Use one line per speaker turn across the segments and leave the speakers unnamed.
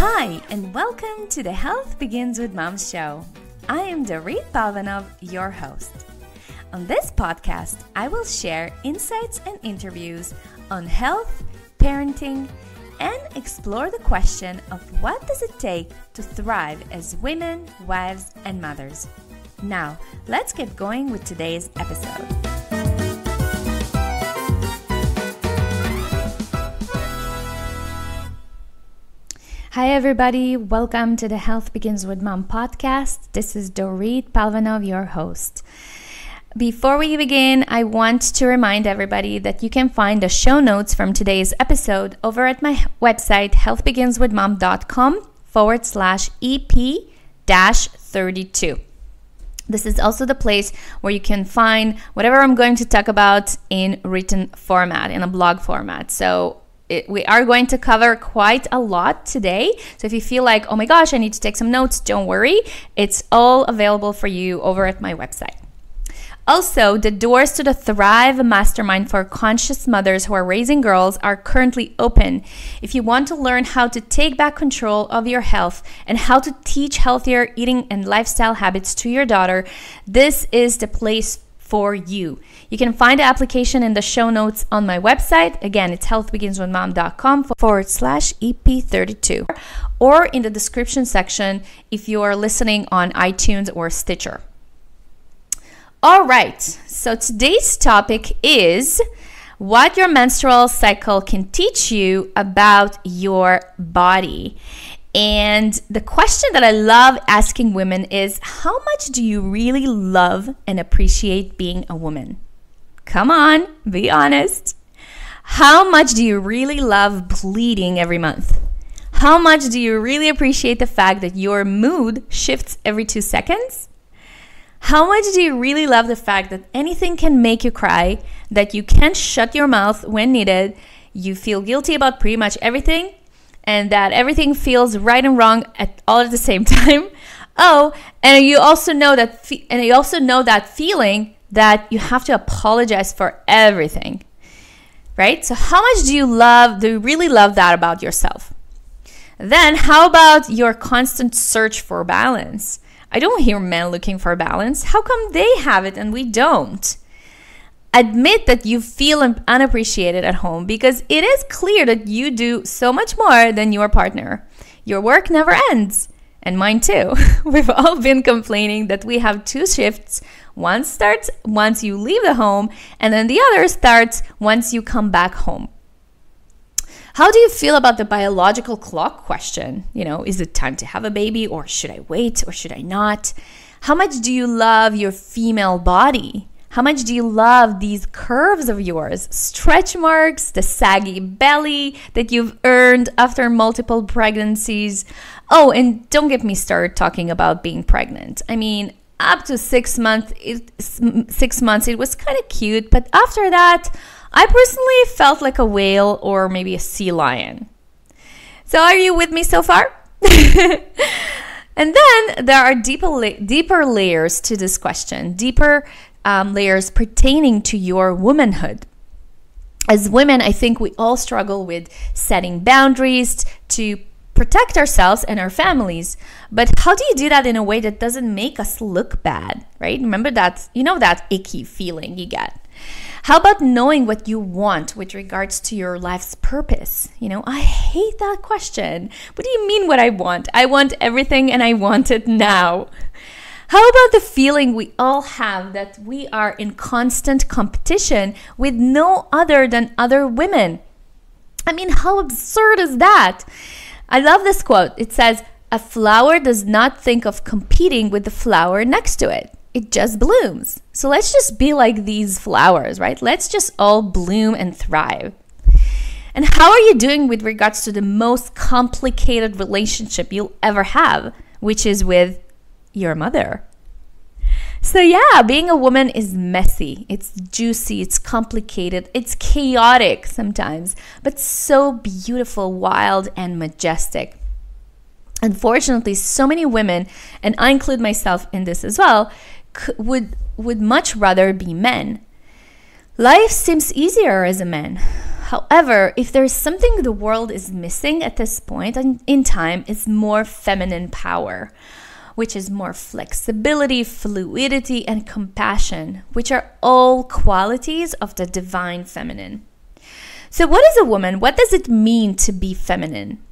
Hi, and welcome to the Health Begins with Mom show. I am Dorit Palvanov, your host. On this podcast, I will share insights and interviews on health, parenting, and explore the question of what does it take to thrive as women, wives, and mothers. Now, let's get going with today's episode. Hi, everybody. Welcome to the Health Begins with Mom podcast. This is Dorit Palvanov, your host. Before we begin, I want to remind everybody that you can find the show notes from today's episode over at my website, healthbeginswithmom.com forward slash EP dash 32. This is also the place where you can find whatever I'm going to talk about in written format, in a blog format. So it, we are going to cover quite a lot today. So if you feel like, oh my gosh, I need to take some notes, don't worry. It's all available for you over at my website. Also, the doors to the Thrive Mastermind for conscious mothers who are raising girls are currently open. If you want to learn how to take back control of your health and how to teach healthier eating and lifestyle habits to your daughter, this is the place for you. You can find the application in the show notes on my website. Again, it's healthbeginswithmom.com forward slash EP32 or in the description section if you are listening on iTunes or Stitcher. All right, so today's topic is what your menstrual cycle can teach you about your body. And the question that I love asking women is how much do you really love and appreciate being a woman? Come on, be honest. How much do you really love bleeding every month? How much do you really appreciate the fact that your mood shifts every two seconds? How much do you really love the fact that anything can make you cry, that you can't shut your mouth when needed, you feel guilty about pretty much everything, and that everything feels right and wrong at all at the same time? Oh, and you also know that fe- and you also know that feeling that you have to apologize for everything. Right? So how much do you love do you really love that about yourself? Then how about your constant search for balance? I don't hear men looking for balance. How come they have it and we don't? Admit that you feel unappreciated at home because it is clear that you do so much more than your partner. Your work never ends. And mine too. We've all been complaining that we have two shifts. One starts once you leave the home, and then the other starts once you come back home. How do you feel about the biological clock question? You know, is it time to have a baby or should I wait or should I not? How much do you love your female body? How much do you love these curves of yours? Stretch marks, the saggy belly that you've earned after multiple pregnancies. Oh, and don't get me started talking about being pregnant. I mean, up to six months, it, six months, it was kind of cute, but after that, I personally felt like a whale or maybe a sea lion. So, are you with me so far? and then there are deeper, deeper layers to this question, deeper um, layers pertaining to your womanhood. As women, I think we all struggle with setting boundaries to protect ourselves and our families. But how do you do that in a way that doesn't make us look bad, right? Remember that, you know, that icky feeling you get. How about knowing what you want with regards to your life's purpose? You know, I hate that question. What do you mean what I want? I want everything and I want it now. How about the feeling we all have that we are in constant competition with no other than other women? I mean, how absurd is that? I love this quote. It says, A flower does not think of competing with the flower next to it it just blooms. So let's just be like these flowers, right? Let's just all bloom and thrive. And how are you doing with regards to the most complicated relationship you'll ever have, which is with your mother? So, yeah, being a woman is messy. It's juicy, it's complicated, it's chaotic sometimes, but so beautiful, wild, and majestic. Unfortunately, so many women, and I include myself in this as well, would would much rather be men. Life seems easier as a man. However, if there's something the world is missing at this point in time, it's more feminine power, which is more flexibility, fluidity, and compassion, which are all qualities of the divine feminine. So, what is a woman? What does it mean to be feminine?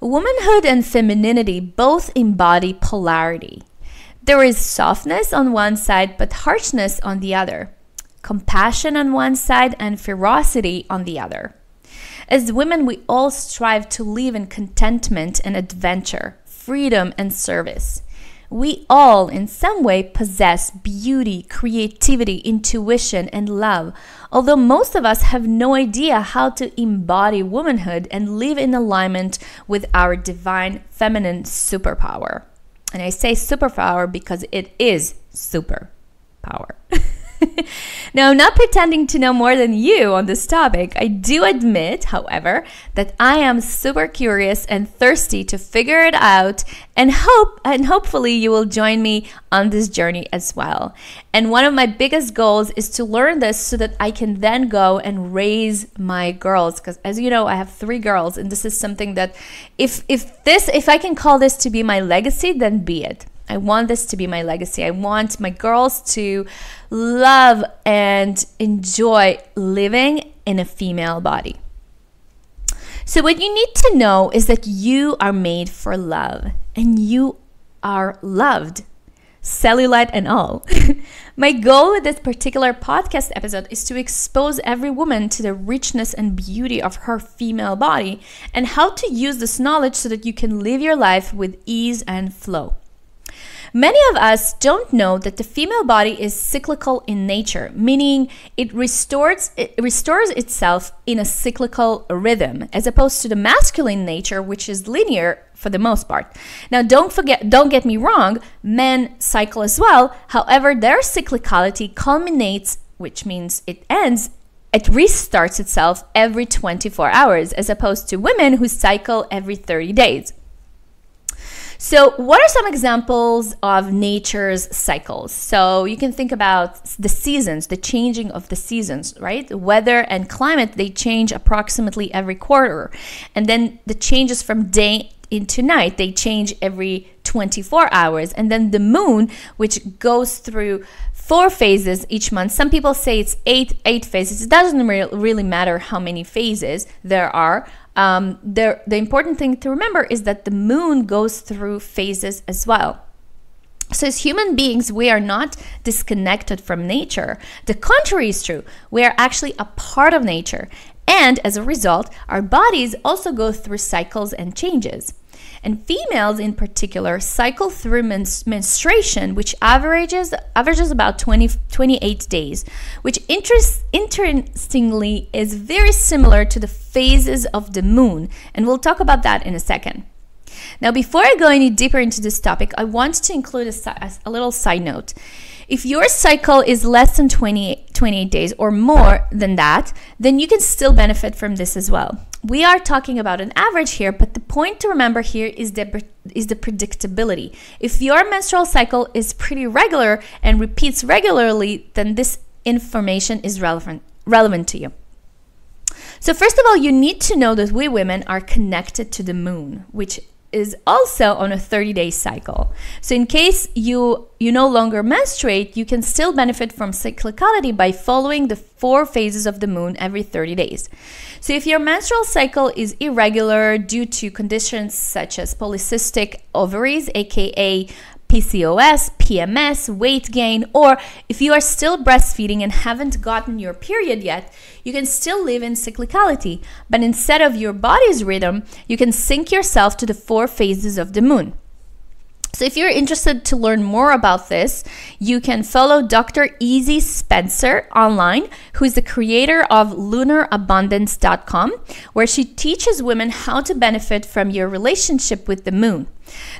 Womanhood and femininity both embody polarity. There is softness on one side, but harshness on the other, compassion on one side, and ferocity on the other. As women, we all strive to live in contentment and adventure, freedom and service. We all, in some way, possess beauty, creativity, intuition, and love, although most of us have no idea how to embody womanhood and live in alignment with our divine feminine superpower. And I say superpower because it is superpower. now, I'm not pretending to know more than you on this topic. I do admit, however, that I am super curious and thirsty to figure it out and hope and hopefully you will join me on this journey as well. And one of my biggest goals is to learn this so that I can then go and raise my girls because as you know, I have 3 girls and this is something that if if this if I can call this to be my legacy, then be it. I want this to be my legacy. I want my girls to love and enjoy living in a female body. So, what you need to know is that you are made for love and you are loved, cellulite and all. my goal with this particular podcast episode is to expose every woman to the richness and beauty of her female body and how to use this knowledge so that you can live your life with ease and flow. Many of us don't know that the female body is cyclical in nature, meaning it restores it restores itself in a cyclical rhythm, as opposed to the masculine nature, which is linear for the most part. Now, don't forget, don't get me wrong, men cycle as well. However, their cyclicality culminates, which means it ends it restarts itself every 24 hours, as opposed to women who cycle every 30 days. So, what are some examples of nature's cycles? So, you can think about the seasons, the changing of the seasons, right? The weather and climate, they change approximately every quarter. And then the changes from day into night, they change every 24 hours. And then the moon, which goes through four phases each month. Some people say it's eight eight phases. It doesn't re- really matter how many phases there are. Um, the, the important thing to remember is that the moon goes through phases as well. So, as human beings, we are not disconnected from nature. The contrary is true. We are actually a part of nature. And as a result, our bodies also go through cycles and changes. And females in particular cycle through menstruation, which averages averages about 20, 28 days, which interest, interestingly is very similar to the phases of the moon. And we'll talk about that in a second. Now, before I go any deeper into this topic, I want to include a, a little side note. If your cycle is less than 20, 28 days or more than that, then you can still benefit from this as well. We are talking about an average here, but the point to remember here is the is the predictability. If your menstrual cycle is pretty regular and repeats regularly, then this information is relevant relevant to you. So first of all, you need to know that we women are connected to the moon, which is also on a 30 day cycle. So in case you you no longer menstruate, you can still benefit from cyclicality by following the four phases of the moon every 30 days. So if your menstrual cycle is irregular due to conditions such as polycystic ovaries, aka PCOS, PMS, weight gain, or if you are still breastfeeding and haven't gotten your period yet, you can still live in cyclicality. But instead of your body's rhythm, you can sync yourself to the four phases of the moon. So, if you're interested to learn more about this, you can follow Dr. Ezzie Spencer online, who is the creator of lunarabundance.com, where she teaches women how to benefit from your relationship with the moon.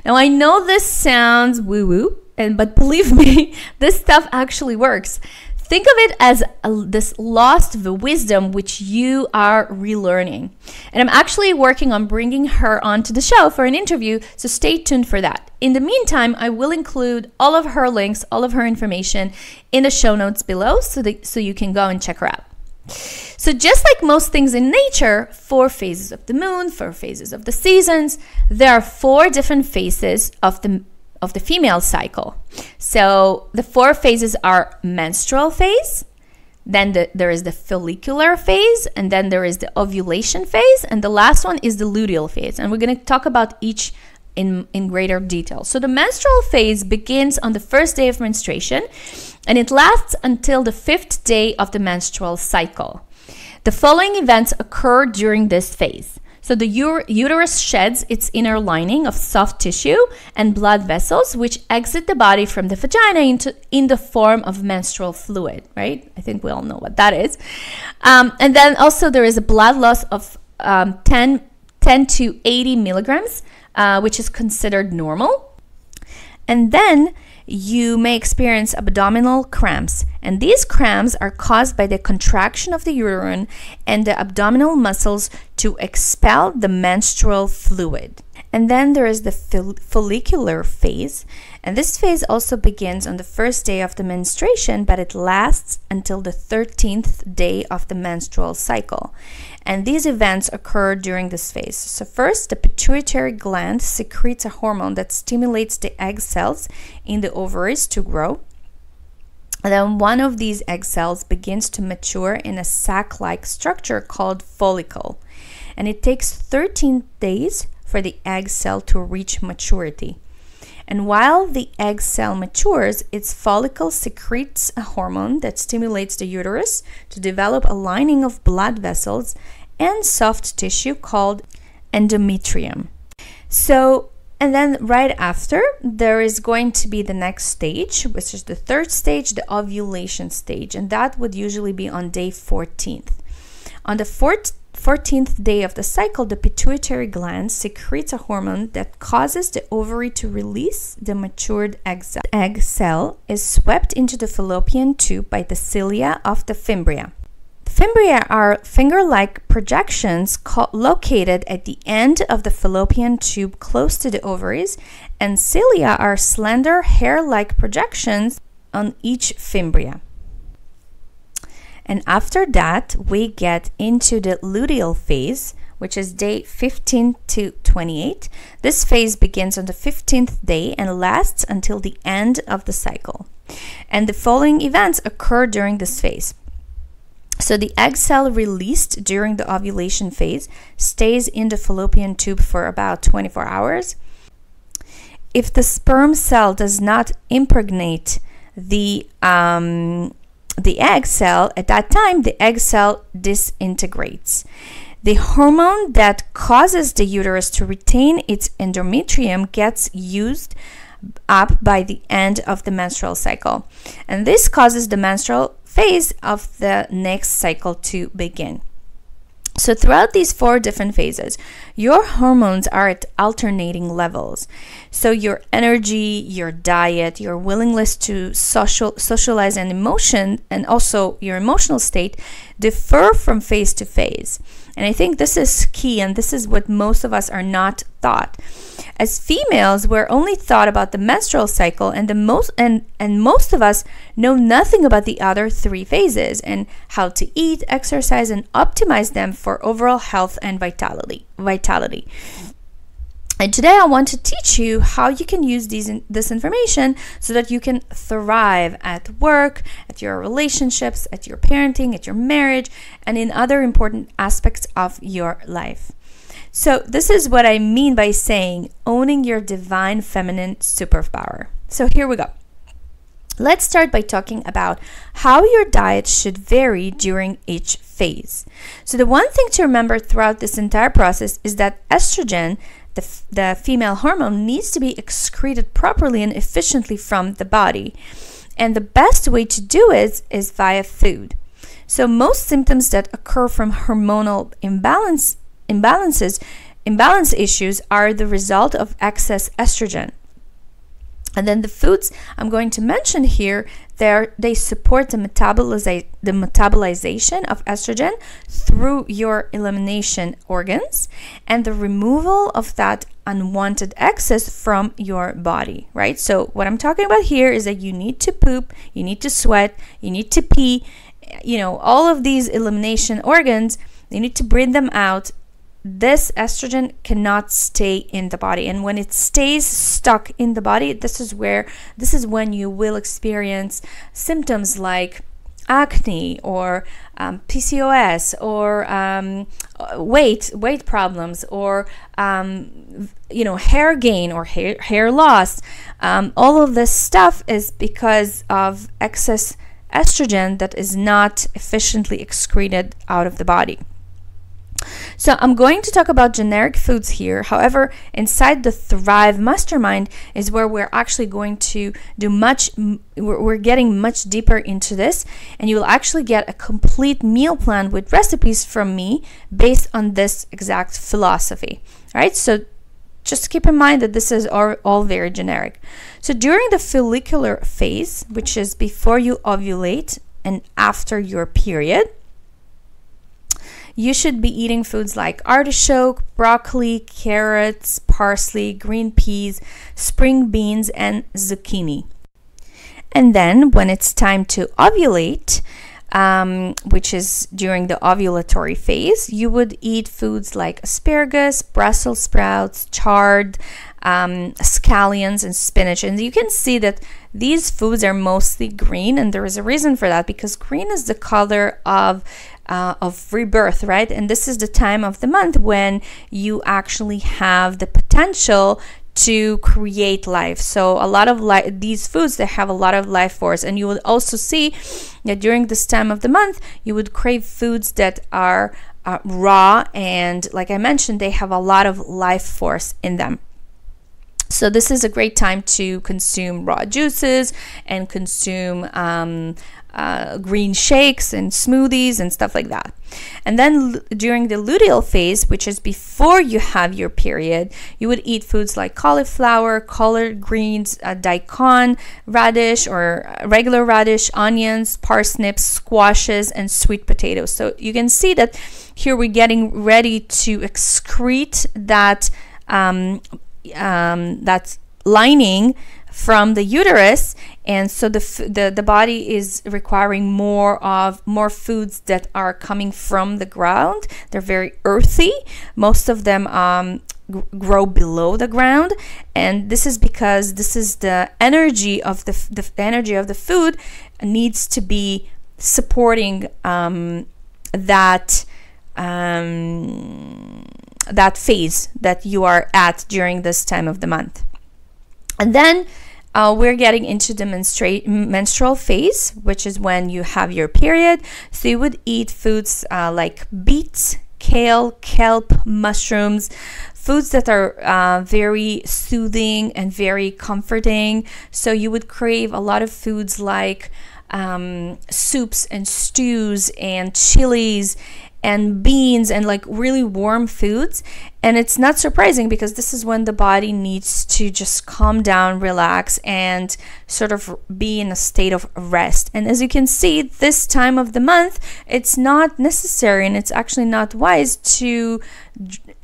Now, I know this sounds woo woo, and but believe me, this stuff actually works. Think of it as a, this lost wisdom which you are relearning. And I'm actually working on bringing her onto the show for an interview, so stay tuned for that. In the meantime, I will include all of her links, all of her information in the show notes below so that so you can go and check her out. So, just like most things in nature, four phases of the moon, four phases of the seasons, there are four different phases of the of the female cycle. So, the four phases are menstrual phase, then the, there is the follicular phase, and then there is the ovulation phase, and the last one is the luteal phase. And we're going to talk about each in, in greater detail. So the menstrual phase begins on the first day of menstruation and it lasts until the fifth day of the menstrual cycle. The following events occur during this phase. So the uterus sheds its inner lining of soft tissue and blood vessels, which exit the body from the vagina into in the form of menstrual fluid. Right? I think we all know what that is. Um, and then also there is a blood loss of um, 10, 10 to 80 milligrams, uh, which is considered normal. And then you may experience abdominal cramps, and these cramps are caused by the contraction of the uterine and the abdominal muscles to expel the menstrual fluid. And then there is the follicular phase, and this phase also begins on the first day of the menstruation, but it lasts until the 13th day of the menstrual cycle. And these events occur during this phase. So, first, the pituitary gland secretes a hormone that stimulates the egg cells in the ovaries to grow. And then one of these egg cells begins to mature in a sac like structure called follicle. And it takes 13 days for the egg cell to reach maturity. And while the egg cell matures, its follicle secretes a hormone that stimulates the uterus to develop a lining of blood vessels and soft tissue called endometrium. So, and then right after, there is going to be the next stage, which is the third stage, the ovulation stage, and that would usually be on day 14th. On the fourth 14th day of the cycle, the pituitary gland secretes a hormone that causes the ovary to release the matured egg cell. The egg cell is swept into the fallopian tube by the cilia of the fimbria. Fimbria are finger-like projections located at the end of the fallopian tube close to the ovaries, and cilia are slender hair-like projections on each fimbria. And after that, we get into the luteal phase, which is day 15 to 28. This phase begins on the 15th day and lasts until the end of the cycle. And the following events occur during this phase. So the egg cell released during the ovulation phase stays in the fallopian tube for about 24 hours. If the sperm cell does not impregnate the um, the egg cell, at that time the egg cell disintegrates. The hormone that causes the uterus to retain its endometrium gets used up by the end of the menstrual cycle. And this causes the menstrual phase of the next cycle to begin. So, throughout these four different phases, your hormones are at alternating levels. So, your energy, your diet, your willingness to social, socialize, and emotion, and also your emotional state differ from phase to phase. And I think this is key, and this is what most of us are not taught. As females, we're only thought about the menstrual cycle, and the most and and most of us know nothing about the other three phases and how to eat, exercise, and optimize them for overall health and vitality. Vitality. And today I want to teach you how you can use these this information so that you can thrive at work, at your relationships, at your parenting, at your marriage, and in other important aspects of your life. So, this is what I mean by saying owning your divine feminine superpower. So, here we go. Let's start by talking about how your diet should vary during each phase. So, the one thing to remember throughout this entire process is that estrogen the, the female hormone needs to be excreted properly and efficiently from the body. And the best way to do it is via food. So most symptoms that occur from hormonal imbalance imbalances imbalance issues are the result of excess estrogen. And then the foods I'm going to mention here, they support the, metaboliza- the metabolization of estrogen through your elimination organs and the removal of that unwanted excess from your body, right? So, what I'm talking about here is that you need to poop, you need to sweat, you need to pee, you know, all of these elimination organs, you need to bring them out. This estrogen cannot stay in the body. And when it stays stuck in the body, this is where, this is when you will experience symptoms like acne or um, PCOS or um, weight weight problems or um, you know hair gain or hair hair loss. Um, all of this stuff is because of excess estrogen that is not efficiently excreted out of the body. So I'm going to talk about generic foods here. However, inside the Thrive Mastermind is where we're actually going to do much, we're getting much deeper into this, and you will actually get a complete meal plan with recipes from me based on this exact philosophy. All right, so just keep in mind that this is all, all very generic. So during the follicular phase, which is before you ovulate and after your period, you should be eating foods like artichoke, broccoli, carrots, parsley, green peas, spring beans, and zucchini. And then when it's time to ovulate, um, which is during the ovulatory phase, you would eat foods like asparagus, Brussels sprouts, chard, um, scallions, and spinach. And you can see that these foods are mostly green, and there is a reason for that because green is the color of uh, of rebirth, right? And this is the time of the month when you actually have the potential to create life. So a lot of li- these foods they have a lot of life force, and you will also see that during this time of the month you would crave foods that are uh, raw and, like I mentioned, they have a lot of life force in them. So this is a great time to consume raw juices and consume um, uh, green shakes and smoothies and stuff like that. And then during the luteal phase, which is before you have your period, you would eat foods like cauliflower, collard greens, uh, daikon, radish or uh, regular radish, onions, parsnips, squashes, and sweet potatoes. So you can see that here we're getting ready to excrete that um, um, that lining from the uterus and so the, the the body is requiring more of more foods that are coming from the ground. They're very earthy. Most of them um, grow below the ground and this is because this is the energy of the, the energy of the food needs to be supporting um, that um, that phase that you are at during this time of the month. And then uh, we're getting into the menstrual phase, which is when you have your period. So you would eat foods uh, like beets, kale, kelp, mushrooms, foods that are uh, very soothing and very comforting. So you would crave a lot of foods like um, soups and stews and chilies and beans and like really warm foods. And it's not surprising because this is when the body needs to just calm down, relax, and sort of be in a state of rest. And as you can see, this time of the month, it's not necessary and it's actually not wise to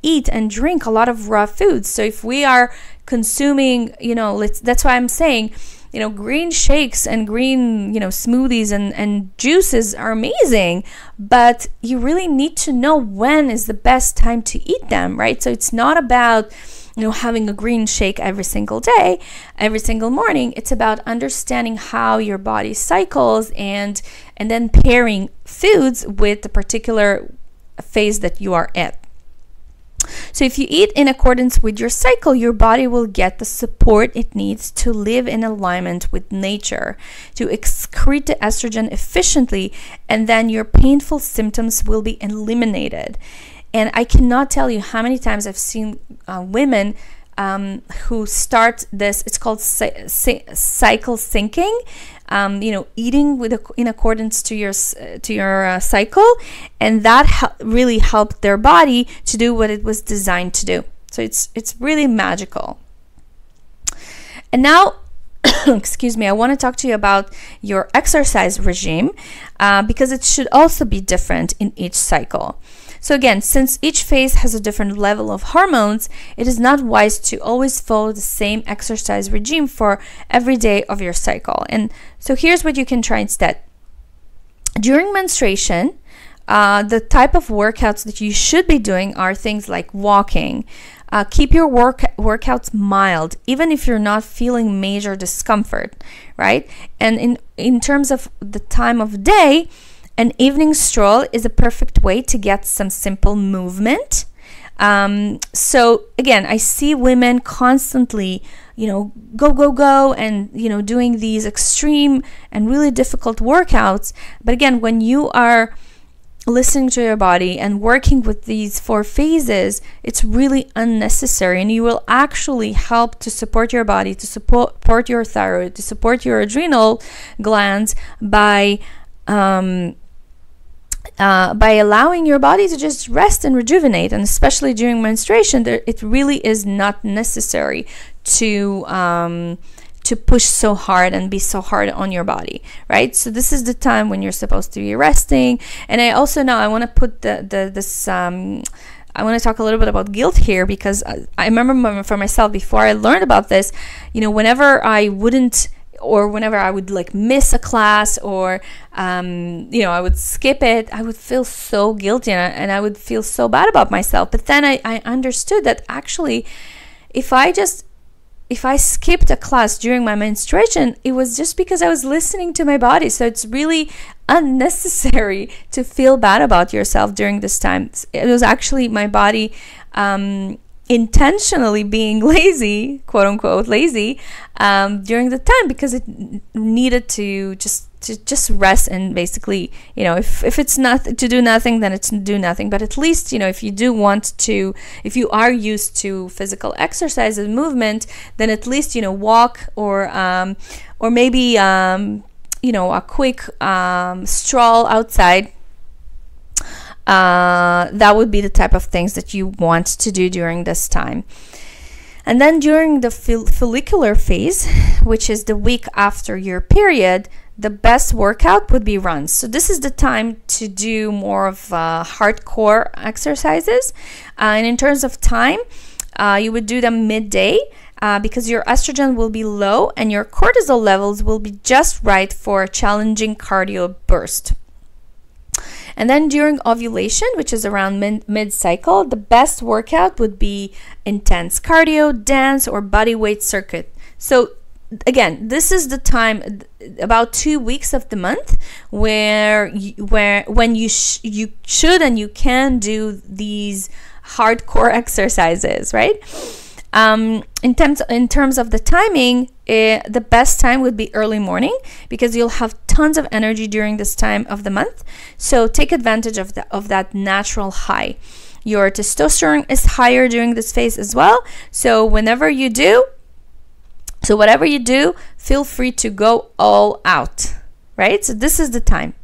eat and drink a lot of raw foods. So if we are consuming, you know, let's, that's why I'm saying you know green shakes and green you know smoothies and and juices are amazing but you really need to know when is the best time to eat them right? So it's not about you know having a green shake every single day every single morning. It's about understanding how your body cycles and and then pairing foods with the particular phase that you are at so, if you eat in accordance with your cycle, your body will get the support it needs to live in alignment with nature, to excrete the estrogen efficiently, and then your painful symptoms will be eliminated. And I cannot tell you how many times I've seen uh, women um, who start this, it's called cycle syncing um, you know, eating with a, in accordance to your to your uh, cycle, and that really helped their body to do what it was designed to do. So it's it's really magical. And now excuse me, I want to talk to you about your exercise regime uh, because it should also be different in each cycle. So again, since each phase has a different level of hormones, it is not wise to always follow the same exercise regime for every day of your cycle. And so here's what you can try instead. during menstruation, uh, the type of workouts that you should be doing are things like walking. Uh, keep your work workouts mild, even if you're not feeling major discomfort, right? And in in terms of the time of day, an evening stroll is a perfect way to get some simple movement. Um, so again, I see women constantly, you know, go go go, and you know, doing these extreme and really difficult workouts. But again, when you are listening to your body and working with these four phases, it's really unnecessary. And you will actually help to support your body, to support, your thyroid, to support your adrenal glands by. Um, uh, by allowing your body to just rest and rejuvenate, and especially during menstruation, there, it really is not necessary to um, to push so hard and be so hard on your body, right? So this is the time when you're supposed to be resting. And I also know I want to put the, the this um, I want to talk a little bit about guilt here because I remember for myself before I learned about this, you know, whenever I wouldn't or whenever I would like miss a class or um, you know I would skip it, I would feel so guilty and I, and I would feel so bad about myself. But then I, I understood that actually, if I just if I skipped a class during my menstruation, it was just because I was listening to my body. So it's really unnecessary to feel bad about yourself during this time. It was actually my body um, intentionally being lazy, quote unquote, lazy um, during the time because it needed to just to just rest and basically, you know, if, if it's not to do nothing, then it's do nothing. But at least, you know, if you do want to, if you are used to physical exercise and movement, then at least, you know, walk or, um, or maybe, um, you know, a quick um, stroll outside. Uh, that would be the type of things that you want to do during this time. And then during the follicular phase, which is the week after your period, the best workout would be runs. So this is the time to do more of uh, hardcore exercises. Uh, and in terms of time, uh, you would do them midday uh, because your estrogen will be low and your cortisol levels will be just right for a challenging cardio burst. And then during ovulation, which is around mid cycle, the best workout would be intense cardio, dance, or body weight circuit. So again this is the time about two weeks of the month where you, where when you sh- you should and you can do these hardcore exercises right um, in terms in terms of the timing eh, the best time would be early morning because you'll have tons of energy during this time of the month so take advantage of the, of that natural high your testosterone is higher during this phase as well so whenever you do so, whatever you do, feel free to go all out, right? So, this is the time.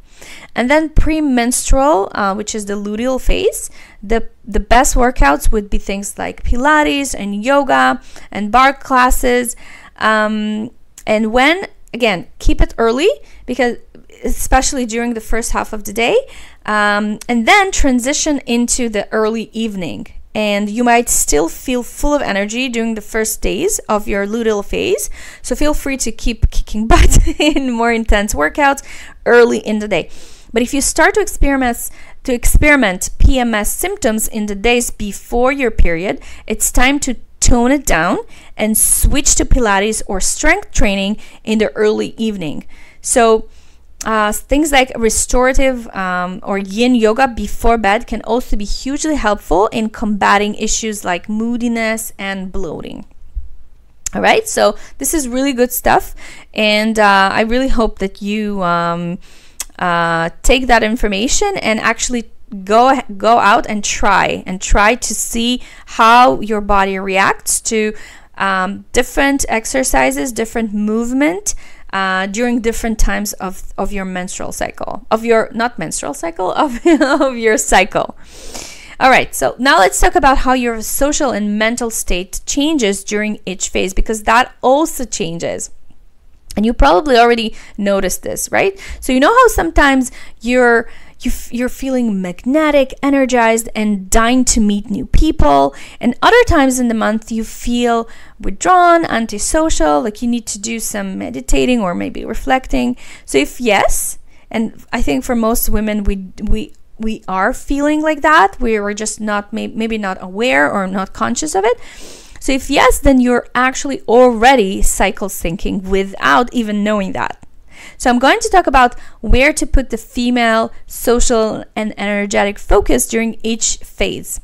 And then premenstrual, uh, which is the luteal phase, the, the best workouts would be things like Pilates and yoga and barre classes. Um, and when, again, keep it early because especially during the first half of the day, um, and then transition into the early evening and you might still feel full of energy during the first days of your luteal phase. So feel free to keep kicking butt in more intense workouts early in the day. But if you start to experiment to experiment PMS symptoms in the days before your period, it's time to tone it down and switch to Pilates or strength training in the early evening. So uh, things like restorative um, or yin yoga before bed can also be hugely helpful in combating issues like moodiness and bloating. All right, so this is really good stuff, and uh, I really hope that you um, uh, take that information and actually go go out and try and try to see how your body reacts to um, different exercises, different movement uh, during different times of, of your menstrual cycle, of your, not menstrual cycle, of, of your cycle. All right, so now let's talk about how your social and mental state changes during each phase because that also changes. And you probably already noticed this, right? So you know how sometimes you're you're feeling magnetic, energized, and dying to meet new people. And other times in the month, you feel withdrawn, antisocial, like you need to do some meditating or maybe reflecting. So, if yes, and I think for most women, we we we are feeling like that. We are just not may- maybe not aware or not conscious of it. So if yes, then you're actually already cycle syncing without even knowing that. So I'm going to talk about where to put the female social and energetic focus during each phase.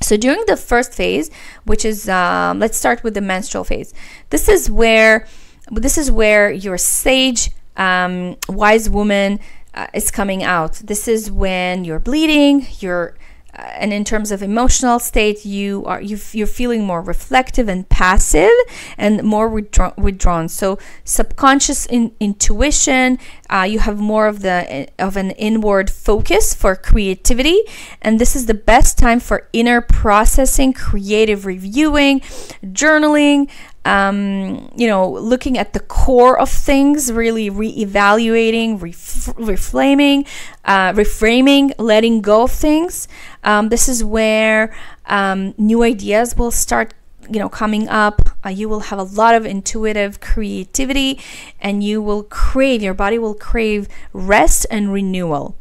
So during the first phase, which is um, let's start with the menstrual phase. This is where this is where your sage, um, wise woman uh, is coming out. This is when you're bleeding, you're and in terms of emotional state you are you, you're feeling more reflective and passive and more withdraw- withdrawn. So subconscious in, intuition uh, you have more of the of an inward focus for creativity. And this is the best time for inner processing creative reviewing journaling um, you know, looking at the core of things, really re-evaluating, ref- reframing, uh, reframing, letting go of things. Um, this is where um, new ideas will start you know coming up uh, you will have a lot of intuitive creativity and you will crave your body will crave rest and renewal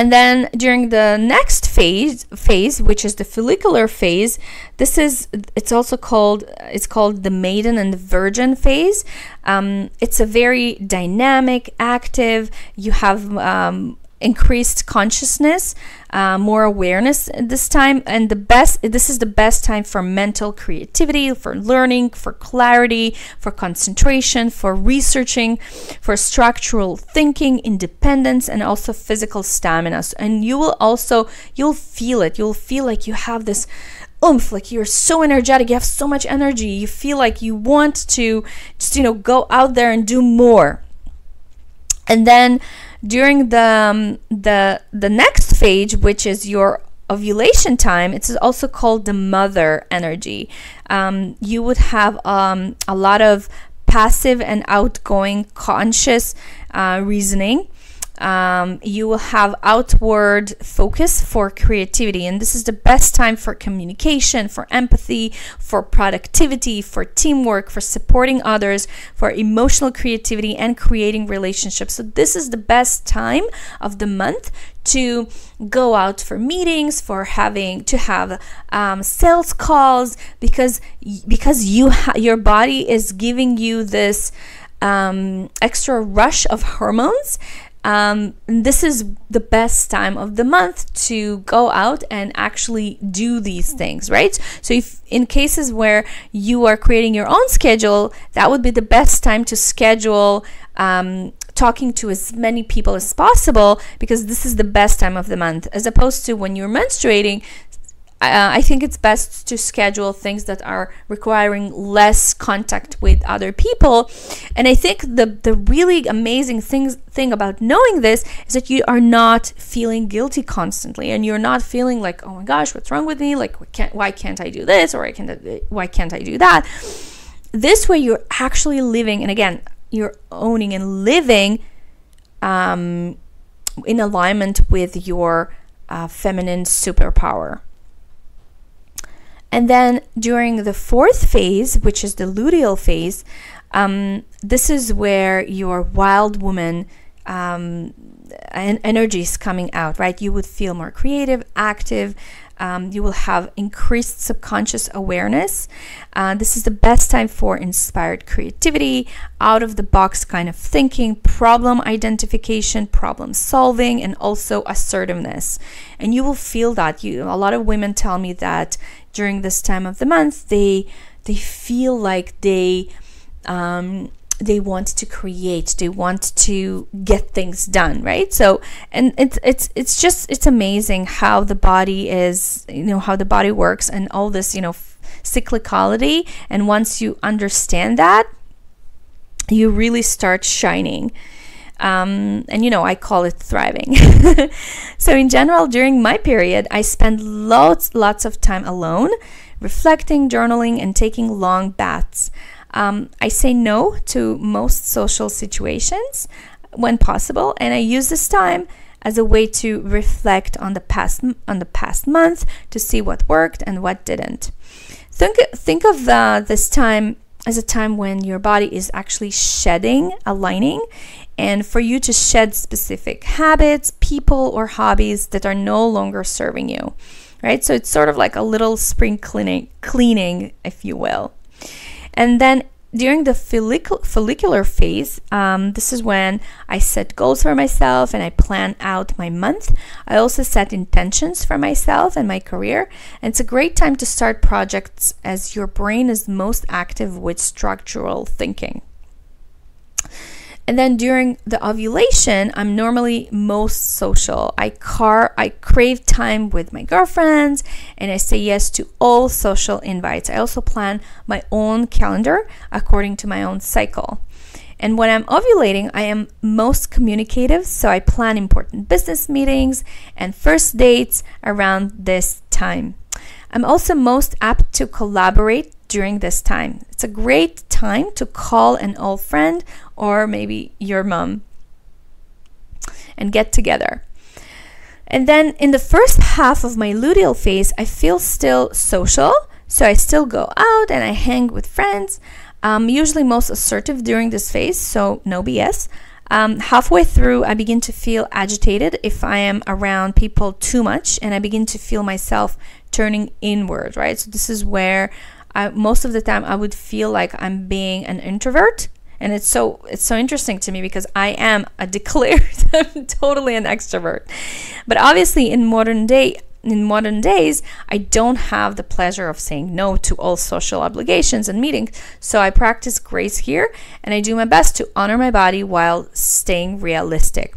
and then during the next phase, phase which is the follicular phase, this is it's also called it's called the maiden and the virgin phase. Um, it's a very dynamic, active. You have um, increased consciousness, uh, more awareness this time, and the best. This is the best time for mental creativity, for learning, for clarity, for concentration, for researching, for structural thinking, independence, and also physical stamina. And you will also you'll feel it. You'll feel like you have this oomph like you're so energetic you have so much energy you feel like you want to just you know go out there and do more and then during the um, the the next phase, which is your ovulation time, it's also called the mother energy. Um, you would have um, a lot of passive and outgoing conscious uh, reasoning um, you will have outward focus for creativity and this is the best time for communication for empathy for productivity for teamwork for supporting others for emotional creativity and creating relationships. So this is the best time of the month to go out for meetings for having to have um, sales calls because because you your body is giving you this um, extra rush of hormones um, this is the best time of the month to go out and actually do these things, right? So, if in cases where you are creating your own schedule, that would be the best time to schedule um, talking to as many people as possible because this is the best time of the month, as opposed to when you're menstruating, uh, I think it's best to schedule things that are requiring less contact with other people. And I think the the really amazing things thing about knowing this is that you are not feeling guilty constantly, and you're not feeling like, oh my gosh, what's wrong with me? Like, can't, why can't I do this or I can why can't I do that? This way, you're actually living, and again, you're owning and living um, in alignment with your uh, feminine superpower. And then during the fourth phase, which is the luteal phase, um, this is where your wild woman um, energy is coming out, right? You would feel more creative, active, um, you will have increased subconscious awareness. Uh, this is the best time for inspired creativity, out of the box kind of thinking, problem identification, problem solving, and also assertiveness. And you will feel that. You, a lot of women tell me that during this time of the month, they they feel like they um, they want to create they want to get things done right? So and it's it's it's just it's amazing how the body is you know how the body works and all this you know cyclicality. And once you understand that you really start shining um, and you know i call it thriving so in general during my period i spend lots lots of time alone reflecting journaling and taking long baths um, I say no to most social situations when possible, and I use this time as a way to reflect on the past on the past month to see what worked and what didn't. Think think of uh, this time as a time when your body is actually shedding a lining and for you to shed specific habits, people, or hobbies that are no longer serving you. Right? So it's sort of like a little spring cleaning, cleaning if you will. And then during the follicular phase, um, this is when I set goals for myself and I plan out my month. I also set intentions for myself and my career. And it's a great time to start projects as your brain is most active with structural thinking. And then during the ovulation, I'm normally most social. I car I crave time with my girlfriends and I say yes to all social invites. I also plan my own calendar according to my own cycle. And when I'm ovulating, I am most communicative, so I plan important business meetings and first dates around this time. I'm also most apt to collaborate during this time. It's a great time to call an old friend or maybe your mom and get together. And then in the first half of my luteal phase, I feel still social. So I still go out and I hang with friends. I'm usually most assertive during this phase, so no BS. Um, halfway through, I begin to feel agitated if I am around people too much, and I begin to feel myself turning inward, right? So, this is where I, most of the time I would feel like I'm being an introvert and it's so it's so interesting to me because I am a declared I'm totally an extrovert. But obviously in modern day in modern days, I don't have the pleasure of saying no to all social obligations and meetings. So I practice grace here and I do my best to honor my body while staying realistic.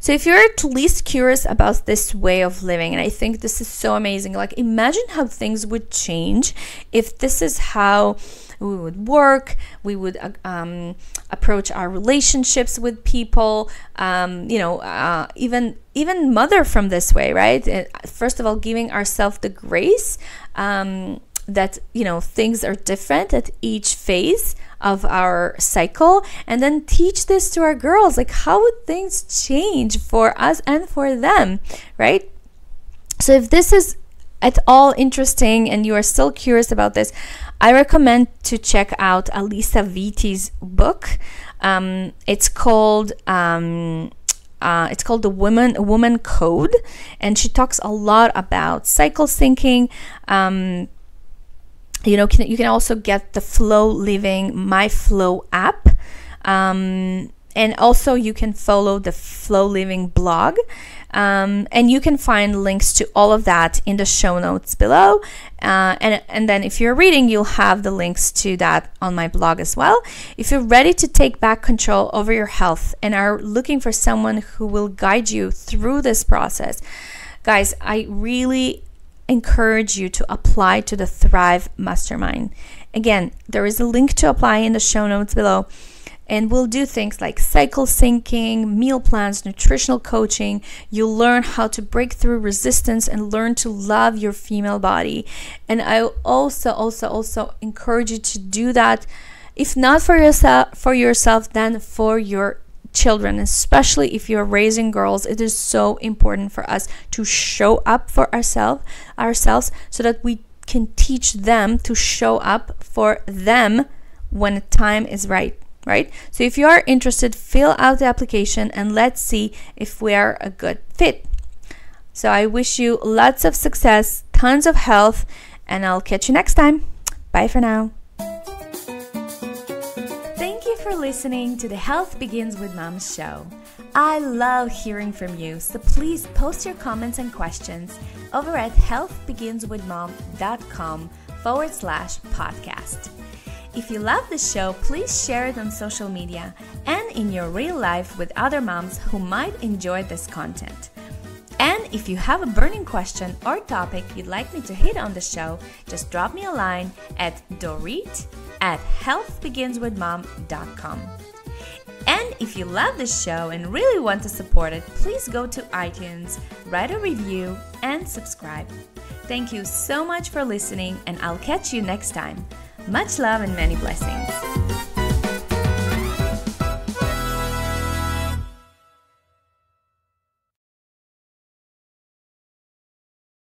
So if you're at least curious about this way of living, and I think this is so amazing, like imagine how things would change if this is how we would work, we would uh, um, approach our relationships with people, um, you know, uh, even even mother from this way, right? Uh, first of all, giving ourselves the grace um, that you know things are different at each phase of our cycle and then teach this to our girls. Like how would things change for us and for them right? So if this is at all interesting and you are still curious about this i recommend to check out alisa vitti's book. Um, it's called um, uh, it's called the woman woman code and she talks a lot about cycle syncing um, you know can, you can also get the flow living my flow app um, and also you can follow the flow living blog um, and you can find links to all of that in the show notes below. Uh, and, and then if you're reading you'll have the links to that on my blog as well. If you're ready to take back control over your health and are looking for someone who will guide you through this process guys i really encourage you to apply to the Thrive Mastermind. Again, there is a link to apply in the show notes below. And we'll do things like cycle syncing, meal plans, nutritional coaching. You'll learn how to break through resistance and learn to love your female body. And I also, also, also encourage you to do that. If not for yourself, for yourself, then for your children, especially if you're raising girls, it is so important for us to show up for ourselves ourselves so that we can teach them to show up for them when the time is right right? So if you are interested fill out the application and let's see if we are a good fit. So i wish you lots of success tons of health and i'll catch you next time. Bye for now listening to the Health Begins with Mom show. I love hearing from you, so please post your comments and questions over at healthbeginswithmom.com forward slash podcast. If you love the show, please share it on social media and in your real life with other moms who might enjoy this content. And if you have a burning question or topic you'd like me to hit on the show, just drop me a line at dorit at healthbeginswithmom.com. And if you love this show and really want to support it, please go to iTunes, write a review, and subscribe. Thank you so much for listening, and I'll catch you next time. Much love and many blessings.